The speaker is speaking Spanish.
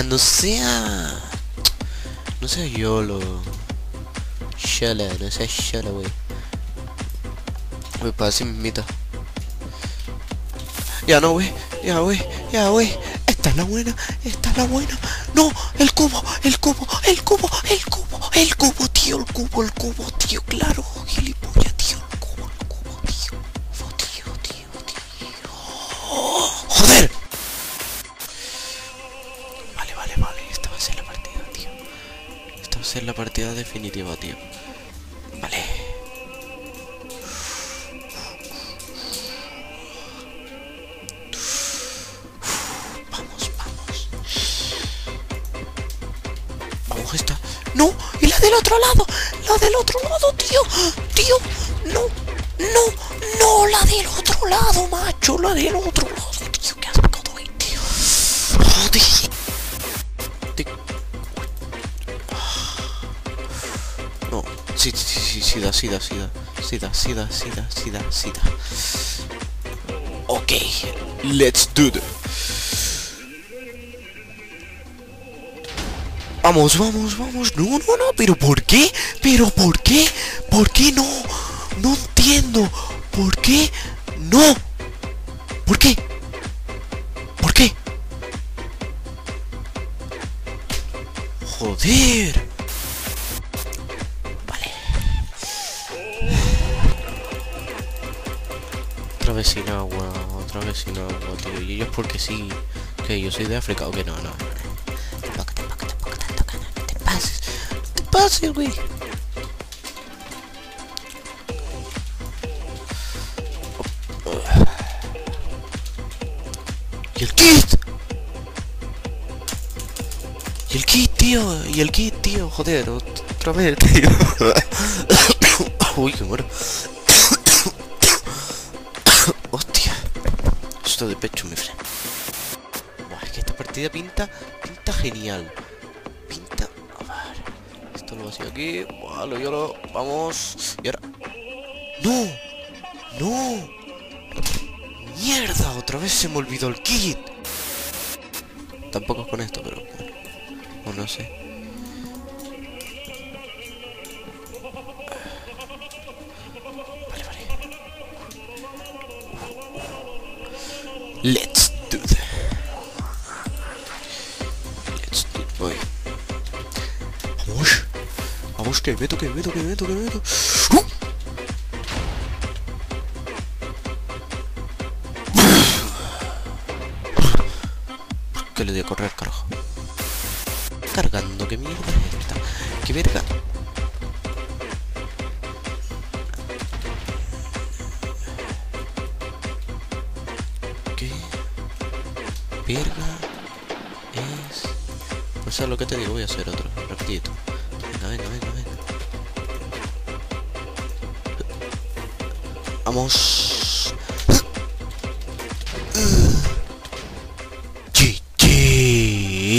no sea... No sea YOLO. Shala, no sea Shala, wey. Wey, para así mismita. Ya no, wey. Ya, wey. Ya, wey. Esta es la buena. Esta es la buena. No, el cubo, el cubo, el cubo, el cubo, el cubo, Ser la partida definitiva, tío. Vale. Vamos, vamos. Vamos, esta. ¡No! ¡Y la del otro lado! ¡La del otro lado, tío! ¡Tío! ¡No! ¡No! ¡No! ¡La del otro lado, macho! ¡La del otro lado, tío! ¿Qué sacado ahí, tío? ¡Joder! No, sí, sí, sí, sí, da, sí da, sí da, sí da, sí da, sí da, sí da, sí da. Ok, let's do it. Vamos, vamos, vamos. No, no, no, pero ¿por qué? ¿Pero por qué? ¿Por qué no? No entiendo. ¿Por qué? No. ¿Por qué? ¿Por qué? Joder. Otra vez sin agua, otra vez sin agua, tío. Y ellos porque sí. Que yo soy de África o que no, no. Tampoco, tampoco, tampoco no, te pases. No te pases, güey. ¿Y el kit? ¿Y el kit, tío? ¿Y el kit, tío? Joder, ot- otra vez, tío. Uy, que muero. Partida pinta, pinta genial. Pinta... A ver. Esto lo vacío aquí. Buah, lo lloro. Vamos. Y ahora... ¡No! ¡No! ¡Mierda! Otra vez se me olvidó el kit. Tampoco es con esto, pero bueno. O no sé. Vale, vale. Let's Boy. Vamos. Vamos, que meto, que meto, que meto, que meto. ¡Uh! Que le di a correr, carajo. Cargando, ¿qué mierda es esta? ¿Qué verga? ¿Qué verga es? Sea, lo que te digo, voy a hacer otro, rapidito. Venga, venga, venga, venga. Vamos. GG.